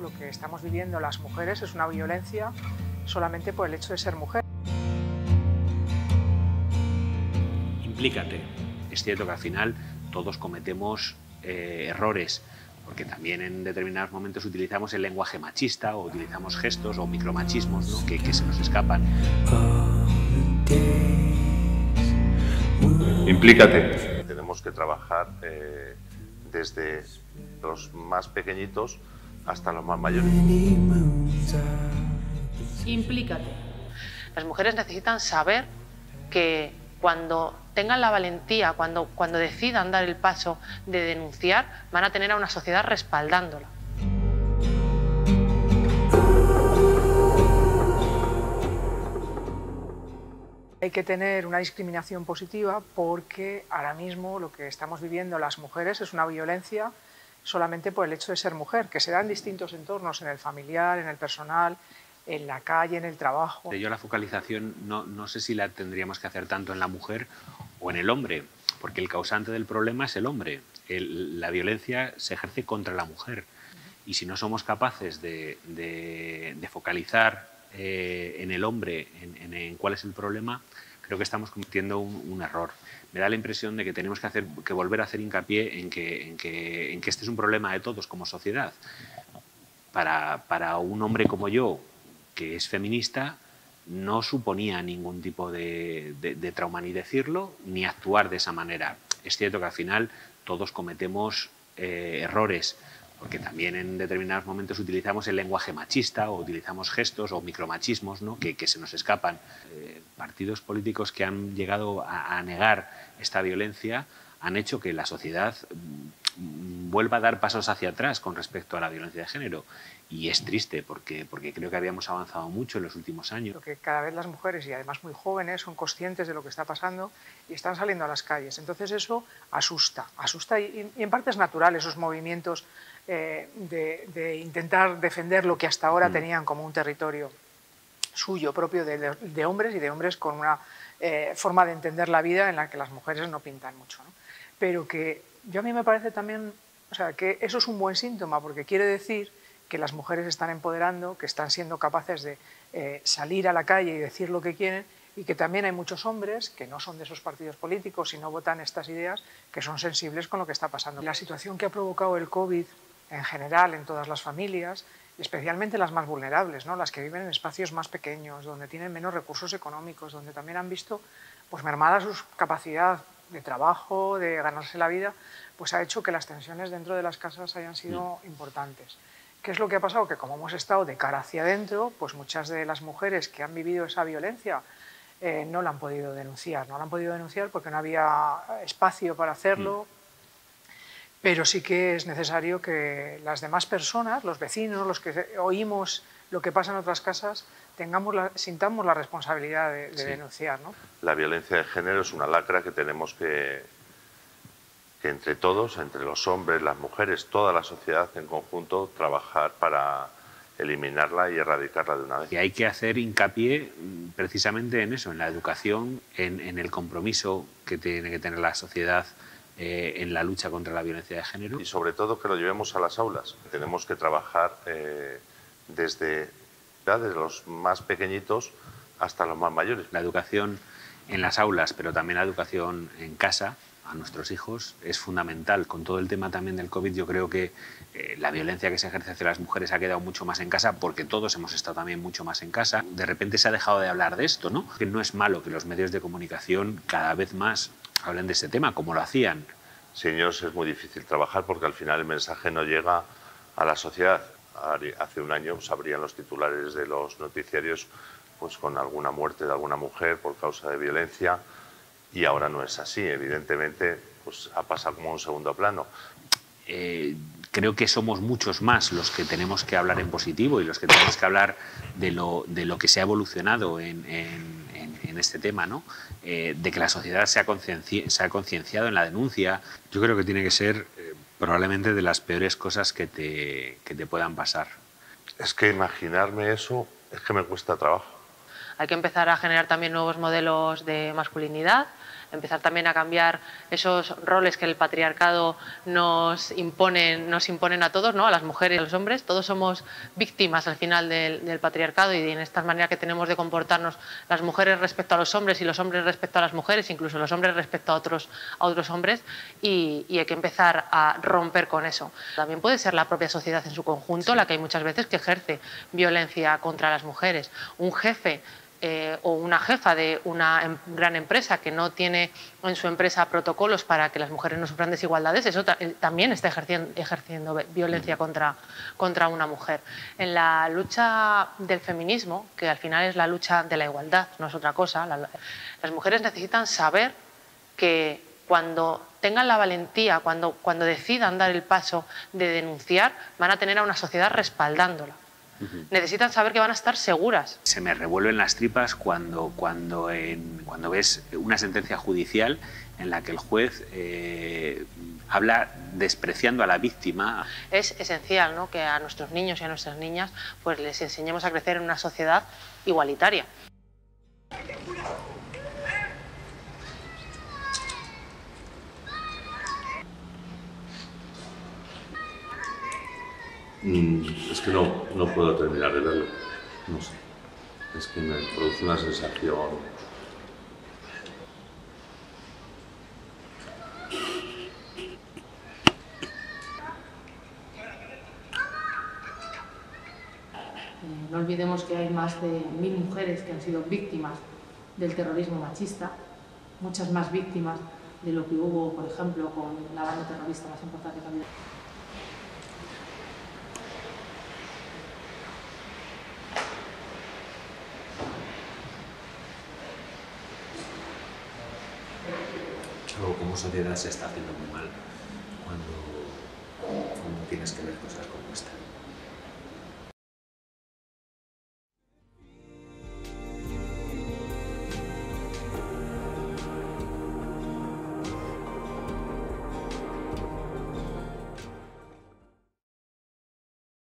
Lo que estamos viviendo las mujeres es una violencia solamente por el hecho de ser mujer. Implícate. Es cierto que al final todos cometemos eh, errores, porque también en determinados momentos utilizamos el lenguaje machista o utilizamos gestos o micromachismos ¿no? que, que se nos escapan. Implícate. Tenemos que trabajar eh, desde los más pequeñitos hasta los más mayores. Implícate. Las mujeres necesitan saber que cuando tengan la valentía, cuando, cuando decidan dar el paso de denunciar, van a tener a una sociedad respaldándola. Hay que tener una discriminación positiva porque ahora mismo lo que estamos viviendo las mujeres es una violencia solamente por el hecho de ser mujer, que se da en distintos entornos, en el familiar, en el personal, en la calle, en el trabajo. Yo la focalización no, sé si la tendríamos que hacer tanto en la mujer o en el hombre, porque el causante del problema es el hombre. La violencia se ejerce contra la mujer. Y si no somos capaces de, focalizar eh, en el hombre, en cuál es el problema, creo que estamos cometiendo un, un error. Me da la impresión de que tenemos que, hacer, que volver a hacer hincapié en que, en, que, en que este es un problema de todos como sociedad. Para, para un hombre como yo, que es feminista, no suponía ningún tipo de, de- de trauma ni decirlo, ni actuar de esa manera. Es cierto que al final todos cometemos eh, errores, porque también en determinados momentos utilizamos el lenguaje machista o utilizamos gestos o micromachismos ¿no? que, se nos escapan. Eh, partidos políticos que han llegado a negar esta violencia han hecho que la sociedad mm, vuelva a dar pasos hacia atrás con respecto a la violencia de género. Y es triste porque, porque creo que habíamos avanzado mucho en los últimos años. Lo que cada vez las mujeres, y además muy jóvenes, son conscientes de lo que está pasando y están saliendo a las calles. Entonces eso asusta, asusta y, y en parte es natural esos movimientos eh, de, de intentar defender lo que hasta ahora Mm. tenían como un territorio suyo, propio de, hombres y de hombres con una eh, forma de entender la vida en la que las mujeres no pintan mucho. Pero que yo a mí me parece también, o sea, que eso es un buen síntoma porque quiere decir que las mujeres están empoderando, que están siendo capaces de eh, salir a la calle y decir lo que quieren y que también hay muchos hombres que no son de esos partidos políticos y no votan estas ideas, que son sensibles con lo que está pasando. La situación que ha provocado el COVID en general en todas las familias, especialmente las más vulnerables, ¿no? las que viven en espacios más pequeños, donde tienen menos recursos económicos, donde también han visto pues, mermada su capacidad de trabajo, de ganarse la vida, pues ha hecho que las tensiones dentro de las casas hayan sido importantes. ¿Qué es lo que ha pasado? Que como hemos estado de cara hacia adentro, pues muchas de las mujeres que han vivido esa violencia eh, no la han podido denunciar. No la han podido denunciar porque no había espacio para hacerlo, pero sí que es necesario que las demás personas, los vecinos, los que oímos lo que pasa en otras casas, tengamos la, sintamos la responsabilidad de, de Sí. denunciar. ¿no? La violencia de género es una lacra que tenemos que, que entre todos, entre los hombres, las mujeres, toda la sociedad en conjunto, trabajar para eliminarla y erradicarla de una vez. Y hay que hacer hincapié mm, precisamente en eso, en la educación, en, en el compromiso que tiene que tener la sociedad eh, en la lucha contra la violencia de género. Y sobre todo que lo llevemos a las aulas. Tenemos que trabajar eh, desde, ya desde los más pequeñitos hasta los más mayores. La educación en las aulas, pero también la educación en casa a nuestros hijos es fundamental. Con todo el tema también del COVID, yo creo que eh, la violencia que se ejerce hacia las mujeres ha quedado mucho más en casa porque todos hemos estado también mucho más en casa. De repente se ha dejado de hablar de esto, ¿no? Que no es malo que los medios de comunicación cada vez más hablen de este tema, como lo hacían. Sin ellos es muy difícil trabajar porque al final el mensaje no llega a la sociedad. Hace un año se abrían los titulares de los noticiarios pues, con alguna muerte de alguna mujer por causa de violencia y ahora no es así. Evidentemente pues, ha pasado como un segundo plano. eh, creo que somos muchos más los que tenemos que hablar en positivo y los que tenemos que hablar de lo, de lo que se ha evolucionado en, en- en- este tema, ¿no? Eh, de que la sociedad se ha, concienci- se ha concienciado en la denuncia. Yo creo que tiene que ser eh, probablemente de las peores cosas que te, que te puedan pasar. Es que imaginarme eso es que me cuesta trabajo. Hay que empezar a generar también nuevos modelos de masculinidad, empezar también a cambiar esos roles que el patriarcado nos impone, nos imponen a todos, ¿no? a las mujeres y a los hombres. Todos somos víctimas al final del, patriarcado y en esta manera que tenemos de comportarnos las mujeres respecto a los hombres y los hombres respecto a las mujeres, incluso los hombres respecto a otros, a otros hombres, y, y hay que empezar a romper con eso. También puede ser la propia sociedad en su conjunto la que hay muchas veces que ejerce violencia contra las mujeres. Un jefe eh, o una jefa de una em, gran empresa que no tiene en su empresa protocolos para que las mujeres no sufran desigualdades, eso también está ejerciendo, ejerciendo, violencia contra, contra una mujer. En la lucha del feminismo, que al final es la lucha de la igualdad, no es otra cosa, las mujeres necesitan saber que cuando tengan la valentía, cuando, cuando decidan dar el paso de denunciar, van a tener a una sociedad respaldándola necesitan saber que van a estar seguras. Se me revuelven las tripas cuando, cuando, cuando ves una sentencia judicial en la que el juez eh, habla despreciando a la víctima. Es esencial ¿no? que a nuestros niños y a nuestras niñas pues les enseñemos a crecer en una sociedad igualitaria. Es que no, no puedo terminar de verlo. No sé. Es que me produce una sensación no olvidemos que hay más de mil mujeres que han sido víctimas del terrorismo machista, muchas más víctimas de lo que hubo, por ejemplo, con la banda terrorista más importante que ha como sociedad se está haciendo muy mal cuando, cuando tienes que ver cosas como esta.